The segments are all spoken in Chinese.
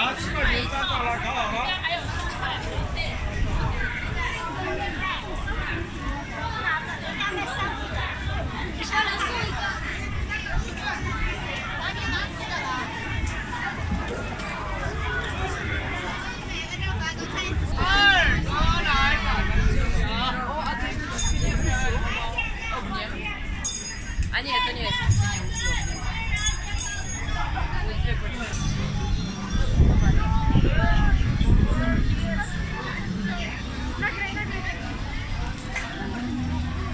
啊，四块你拿多少了？好了。还有四块，对。你送一个。你拿个了。二，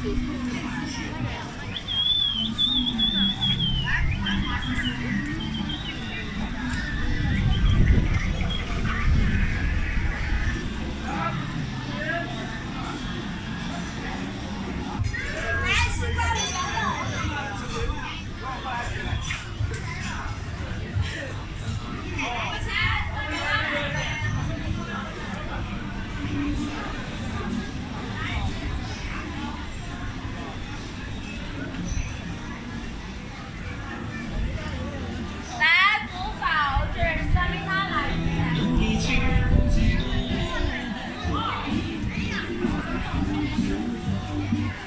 Please. Yeah.